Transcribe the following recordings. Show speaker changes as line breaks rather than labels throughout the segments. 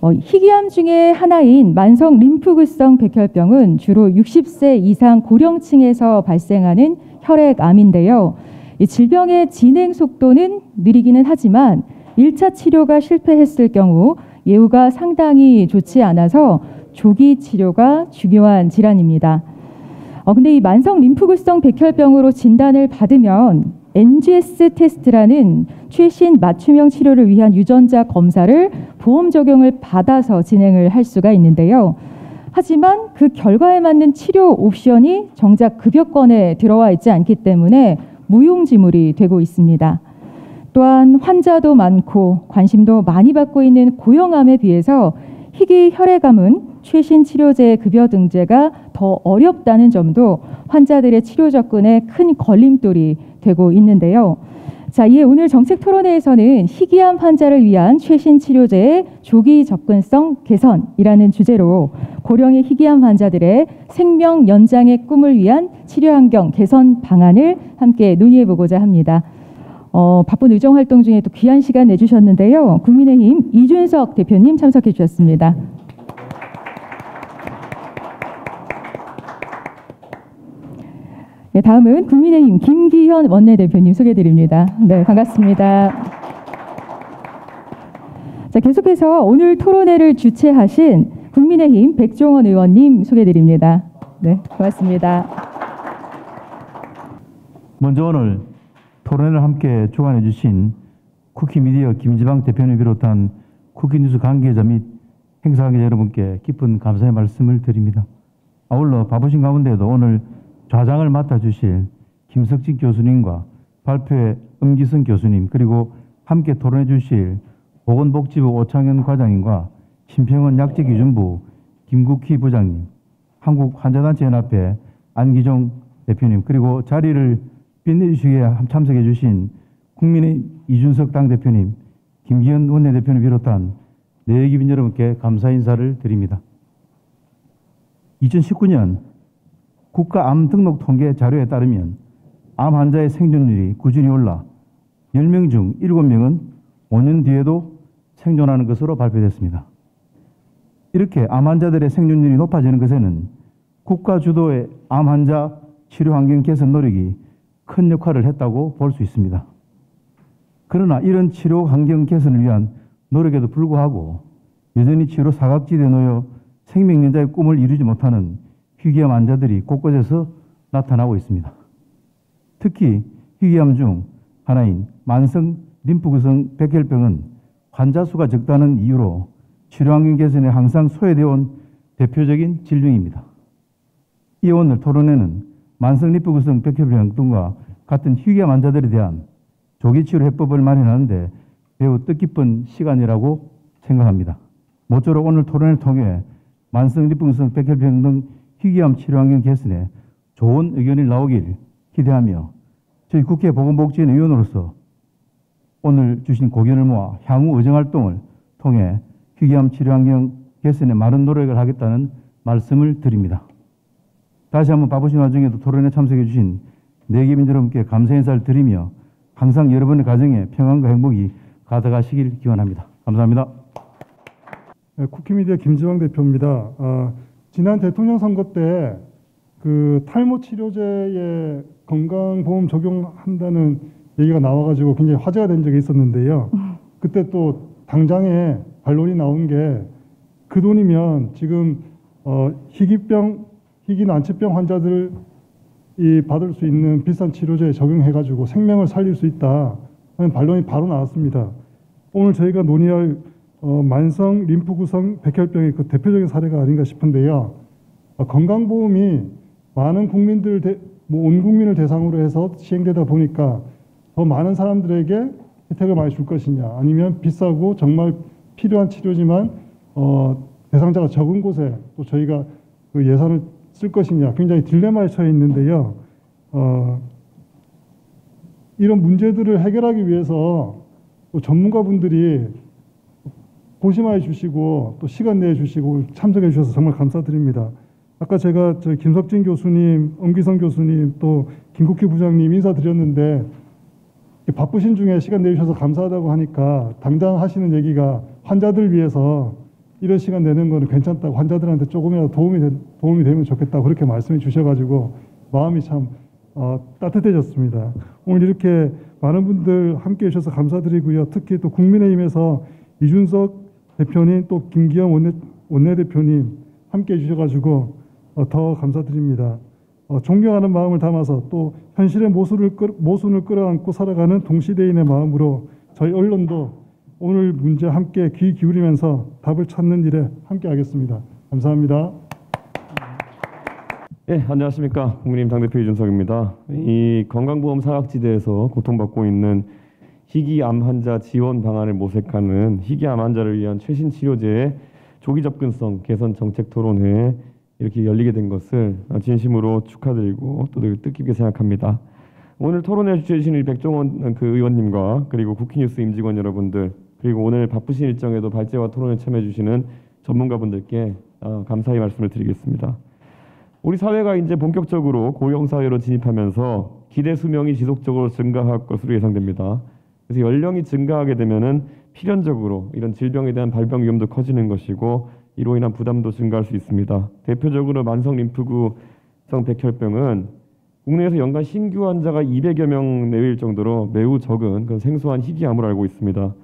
어, 희귀암 중에 하나인 만성 림프구성 백혈병은 주로 60세 이상 고령층에서 발생하는 혈액암인데요. 이 질병의 진행 속도는 느리기는 하지만 1차 치료가 실패했을 경우 예후가 상당히 좋지 않아서 조기 치료가 중요한 질환입니다. 어, 근데 이 만성 림프구성 백혈병으로 진단을 받으면 NGS 테스트라는 최신 맞춤형 치료를 위한 유전자 검사를 보험 적용을 받아서 진행을 할 수가 있는데요. 하지만 그 결과에 맞는 치료 옵션이 정작 급여권에 들어와 있지 않기 때문에 무용지물이 되고 있습니다. 또한 환자도 많고 관심도 많이 받고 있는 고형암에 비해서 희귀 혈액암은 최신 치료제의 급여 등재가 더 어렵다는 점도 환자들의 치료 접근에 큰 걸림돌이 되고 있는데요. 자, 이에 오늘 정책 토론회에서는 희귀암 환자를 위한 최신 치료제의 조기 접근성 개선이라는 주제로 고령의 희귀암 환자들의 생명 연장의 꿈을 위한 치료 환경 개선 방안을 함께 논의해 보고자 합니다. 어, 바쁜 의정 활동 중에 또 귀한 시간 내주셨는데요. 국민의힘 이준석 대표님 참석해 주셨습니다. 네, 다음은 국민의힘 김기현 원내대표님 소개드립니다. 네, 반갑습니다. 자, 계속해서 오늘 토론회를 주최하신 국민의힘 백종원 의원님 소개드립니다. 네, 고맙습니다.
먼저 오늘 토론회를 함께 주관해 주신 쿠키미디어 김지방 대표님 비롯한 쿠키뉴스 관계자 및 행사 관계자 여러분께 깊은 감사의 말씀을 드립니다. 아울러 바쁘신 가운데도 오늘 좌장을 맡아주실 김석진 교수님과 발표회 음기성 교수님 그리고 함께 토론해 주실 보건복지부 오창현 과장님과 심평원 약제기준부 김국희 부장님, 한국환자단체연합회 안기종 대표님 그리고 자리를 빛내주시기에 참석해 주신 국민의 이준석 당대표님, 김기현 원내대표님 비롯한 내기빈 여러분께 감사 인사를 드립니다. 2019년 국가암 등록 통계 자료에 따르면 암 환자의 생존율이 꾸준히 올라 10명 중 7명은 5년 뒤에도 생존하는 것으로 발표됐습니다. 이렇게 암 환자들의 생존율이 높아지는 것에는 국가 주도의 암 환자 치료 환경 개선 노력이 큰 역할을 했다고 볼 수 있습니다. 그러나 이런 치료 환경 개선을 위한 노력에도 불구하고 여전히 치료 사각지대에 놓여 생명연자의 꿈을 이루지 못하는 희귀암 환자들이 곳곳에서 나타나고 있습니다. 특히 희귀암 중 하나인 만성 림프구성 백혈병은 환자 수가 적다는 이유로 치료 환경 개선에 항상 소외되어 온 대표적인 질병입니다. 이 오늘 토론회는 만성 림프구성 백혈병 등과 같은 희귀암 환자들에 대한 조기 치료 해법을 마련하는데 매우 뜻깊은 시간이라고 생각합니다. 모쪼록 오늘 토론을 통해 만성 림프구성 백혈병 등 희귀암 치료 환경 개선에 좋은 의견이 나오길 기대하며 저희 국회 보건복지위 의원으로서 오늘 주신 고견을 모아 향후 의정 활동을 통해 희귀암 치료 환경 개선에 많은 노력을 하겠다는 말씀을 드립니다. 다시 한번 바쁘신 와중에도 토론에 참석해 주신 내기민 여러분께 감사 인사를 드리며 항상 여러분의 가정에 평안과 행복이 가득하시길 기원합니다. 감사합니다.
네, 쿠키미디어 김지왕 대표입니다. 아, 지난 대통령 선거 때 그 탈모 치료제에 건강보험 적용한다는 얘기가 나와가지고 굉장히 화제가 된 적이 있었는데요. 그때 또 당장에 반론이 나온 게 그 돈이면 지금 어, 희귀병, 희귀 난치병 환자들 이 받을 수 있는 비싼 치료제에 적용해가지고 생명을 살릴 수 있다 하는 반론이 바로 나왔습니다. 오늘 저희가 논의할 어, 만성 림프 구성 백혈병의 그 대표적인 사례가 아닌가 싶은데요. 어, 건강보험이 많은 국민들, 대, 뭐 온 국민을 대상으로 해서 시행되다 보니까 더 많은 사람들에게 혜택을 많이 줄 것이냐, 아니면 비싸고 정말 필요한 치료지만 어, 대상자가 적은 곳에 또 저희가 그 예산을 쓸 것이냐, 굉장히 딜레마에 처해 있는데요. 어, 이런 문제들을 해결하기 위해서 또 전문가분들이 고심해 주시고 또 시간 내 주시고 참석해 주셔서 정말 감사드립니다. 아까 제가 저 김석진 교수님, 엄기성 교수님, 또 김국희 부장님 인사드렸는데 바쁘신 중에 시간 내주셔서 감사하다고 하니까 당장 하시는 얘기가 환자들 위해서 이런 시간 내는 거는 괜찮다고 환자들한테 조금이라도 도움이, 되, 도움이 되면 좋겠다고 그렇게 말씀해 주셔가지고 마음이 참 어, 따뜻해졌습니다. 오늘 이렇게 많은 분들 함께 해주셔서 감사드리고요. 특히 또 국민의힘에서 이준석 대표님 또 김기현 원내, 원내대표님 함께 해주셔가지고 어, 더 감사드립니다. 어, 존경하는 마음을 담아서 또 현실의 모순을, 끌, 모순을 끌어안고 살아가는 동시대인의 마음으로 저희 언론도 오늘 문제 함께 귀 기울이면서 답을 찾는 일에 함께 하겠습니다. 감사합니다.
예, 안녕하십니까. 국민의힘 당대표 이준석입니다. 이 건강보험 사각지대에서 고통받고 있는 희귀암 환자 지원 방안을 모색하는 희귀암 환자를 위한 최신 치료제의 조기 접근성 개선 정책 토론회 이렇게 열리게 된 것을 진심으로 축하드리고 또 뜻깊게 생각합니다. 오늘 토론회 주최해주신 우리 백종원 그 의원님과 그리고 국회뉴스 임직원 여러분들 그리고 오늘 바쁘신 일정에도 발제와 토론에 참여해 주시는 전문가분들께 어, 감사의 말씀을 드리겠습니다. 우리 사회가 이제 본격적으로 고령 사회로 진입하면서 기대 수명이 지속적으로 증가할 것으로 예상됩니다. 그래서 연령이 증가하게 되면은 필연적으로 이런 질병에 대한 발병 위험도 커지는 것이고 이로 인한 부담도 증가할 수 있습니다. 대표적으로 만성 림프구성 백혈병은 국내에서 연간 신규 환자가 200여 명 내외일 정도로 매우 적은 그런 생소한 희귀암으로 알고 있습니다.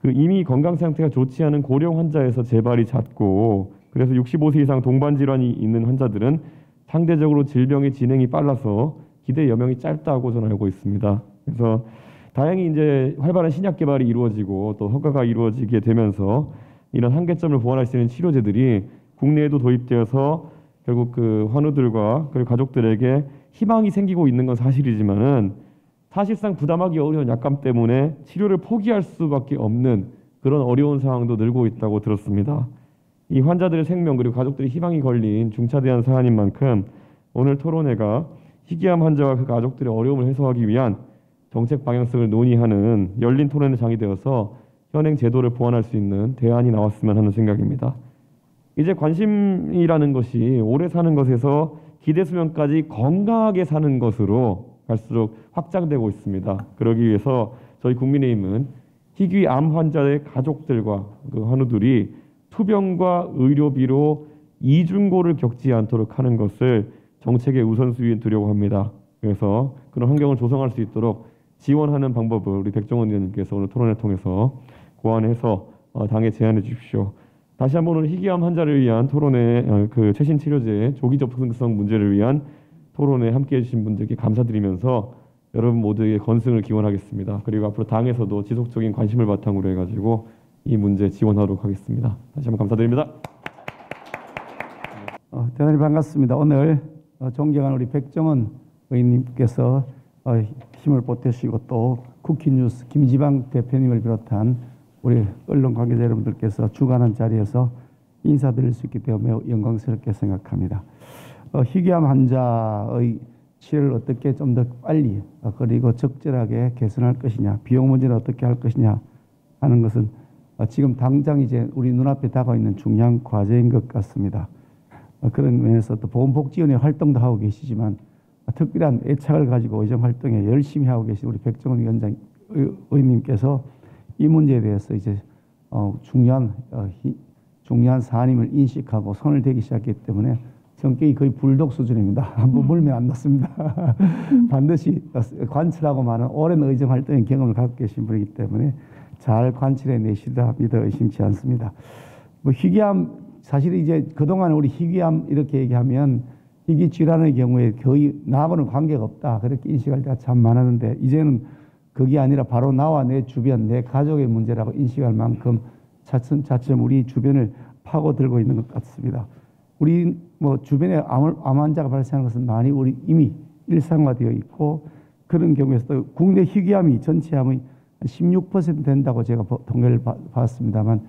그 이미 건강 상태가 좋지 않은 고령 환자에서 재발이 잦고 그래서 65세 이상 동반 질환이 있는 환자들은 상대적으로 질병의 진행이 빨라서 기대 여명이 짧다고 저는 알고 있습니다. 그래서 다행히 이제 활발한 신약 개발이 이루어지고 또 허가가 이루어지게 되면서 이런 한계점을 보완할 수 있는 치료제들이 국내에도 도입되어서 결국 그 환우들과 그리고 가족들에게 희망이 생기고 있는 건 사실이지만은 사실상 부담하기 어려운 약감 때문에 치료를 포기할 수밖에 없는 그런 어려운 상황도 늘고 있다고 들었습니다. 이 환자들의 생명 그리고 가족들의 희망이 걸린 중차대한 사안인 만큼 오늘 토론회가 희귀암 환자와 그 가족들의 어려움을 해소하기 위한 정책 방향성을 논의하는 열린 토론회 장이 되어서 현행 제도를 보완할 수 있는 대안이 나왔으면 하는 생각입니다. 이제 관심이라는 것이 오래 사는 것에서 기대 수명까지 건강하게 사는 것으로 갈수록 확장되고 있습니다. 그러기 위해서 저희 국민의힘은 희귀 암 환자의 가족들과 그 환우들이 투병과 의료비로 이중고를 겪지 않도록 하는 것을 정책의 우선순위에 두려고 합니다. 그래서 그런 환경을 조성할 수 있도록 지원하는 방법을 우리 백종원 의원님께서 오늘 토론을 통해서 고안해서 어, 당에 제안해 주십시오. 다시 한번 오늘 희귀암 환자를 위한 토론회 어, 그 최신 치료제 조기 접근성 문제를 위한 토론에 함께해 주신 분들께 감사드리면서 여러분 모두의 건승을 기원하겠습니다. 그리고 앞으로 당에서도 지속적인 관심을 바탕으로 해가지고 이 문제 지원하도록 하겠습니다. 다시 한번 감사드립니다.
어, 대단히 반갑습니다. 오늘 어, 존경하는 우리 백정원 의원님께서 어, 힘을 보태시고 또 쿠키뉴스 김지방 대표님을 비롯한 우리 언론 관계자 여러분들께서 주관한 자리에서 인사드릴 수 있기 때문에 매우 영광스럽게 생각합니다. 어, 희귀암 환자의 치료를 어떻게 좀 더 빨리 어, 그리고 적절하게 개선할 것이냐, 비용 문제를 어떻게 할 것이냐 하는 것은 어, 지금 당장 이제 우리 눈앞에 다가와 있는 중요한 과제인 것 같습니다. 어, 그런 면에서 또 보건복지위원회 활동도 하고 계시지만 어, 특별한 애착을 가지고 의정 활동에 열심히 하고 계신 우리 백종원 위원장 의- 의원님께서 이 문제에 대해서 이제 어, 중요한 어, 히- 중요한 사안임을 인식하고 손을 대기 시작했기 때문에 성격이 거의 불독 수준입니다. 한번 물면 안 넣습니다. 반드시 관철하고 많은 오랜 의정 활동의 경험을 갖고 계신 분이기 때문에 잘 관찰해 내시리라 믿어 의심치 않습니다. 뭐 희귀암 사실 이제 그동안 우리 희귀암 이렇게 얘기하면 희귀 질환의 경우에 거의 나하고는 관계가 없다 그렇게 인식할 때가 참 많았는데 이제는 그게 아니라 바로 나와 내 주변 내 가족의 문제라고 인식할 만큼 차츰 차츰 우리 주변을 파고들고 있는 것 같습니다. 우리 뭐 주변에 암, 암 환자가 발생하는 것은 많이 우리 이미 일상화되어 있고 그런 경우에서도 국내 희귀암이 전체 암의 16% 된다고 제가 보- 통계를 봐- 봤습니다만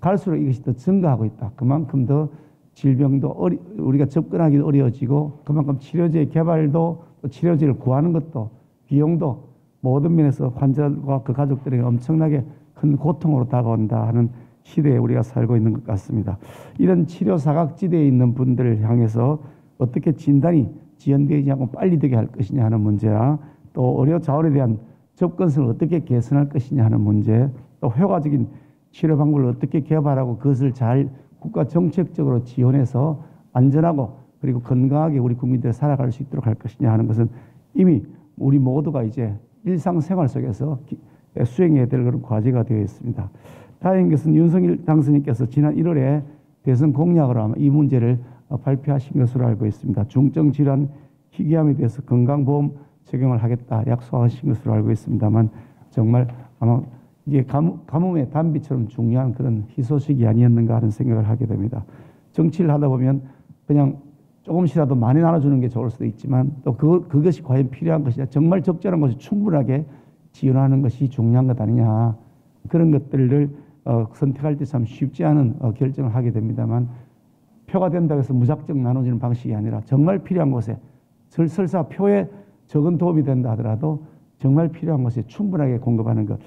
갈수록 이것이 더 증가하고 있다. 그만큼 더 질병도 어리, 우리가 접근하기도 어려워지고 그만큼 치료제 개발도 또 치료제를 구하는 것도 비용도 모든 면에서 환자와 그 가족들에게 엄청나게 큰 고통으로 다가온다 하는 시대에 우리가 살고 있는 것 같습니다. 이런 치료 사각지대에 있는 분들을 향해서 어떻게 진단이 지연되지 않고 빨리 되게 할 것이냐 하는 문제와 또 의료 자원에 대한 접근성을 어떻게 개선할 것이냐 하는 문제, 또 효과적인 치료 방법을 어떻게 개발하고 그것을 잘 국가 정책적으로 지원해서 안전하고 그리고 건강하게 우리 국민들이 살아갈 수 있도록 할 것이냐 하는 것은 이미 우리 모두가 이제 일상생활 속에서 기- 수행해야 될 그런 과제가 되어 있습니다. 다행인 것은 윤석열 당선인께서 지난 1월에 대선 공약으로 아마 이 문제를 어, 발표하신 것으로 알고 있습니다. 중증 질환 희귀암에 대해서 건강보험 적용을 하겠다 약속하신 것으로 알고 있습니다만 정말 아마 이게 가뭄, 가뭄 의 단비처럼 중요한 그런 희소식이 아니었는가 하는 생각을 하게 됩니다. 정치를 하다 보면 그냥 조금씩이라도 많이 나눠주는 게 좋을 수도 있지만 또 그, 그것이 과연 필요한 것이냐 정말 적절한 것이 충분하게 지원하는 것이 중요한 것 아니냐 그런 것들을 어, 선택할 때 참 쉽지 않은 어, 결정을 하게 됩니다만 표가 된다고 해서 무작정 나눠주는 방식이 아니라 정말 필요한 곳에 설- 설사 표에 적은 도움이 된다 하더라도 정말 필요한 곳에 충분하게 공급하는 것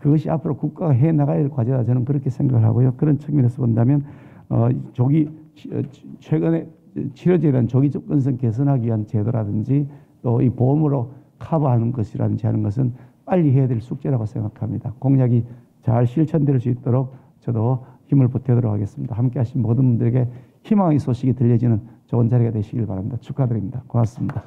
그것이 앞으로 국가가 해 나가야 할 과제다 저는 그렇게 생각을 하고요 그런 측면에서 본다면 어, 조기 치- 어, 치- 최근에 치료제에 대한 조기 접근성 개선하기 위한 제도라든지 또 이 보험으로 커버하는 것이라든지 하는 것은 빨리 해야 될 숙제라고 생각합니다. 공약이 잘 실천될 수 있도록 저도 힘을 보태도록 하겠습니다. 함께 하신 모든 분들에게 희망의 소식이 들려지는 좋은 자리가 되시길 바랍니다. 축하드립니다. 고맙습니다.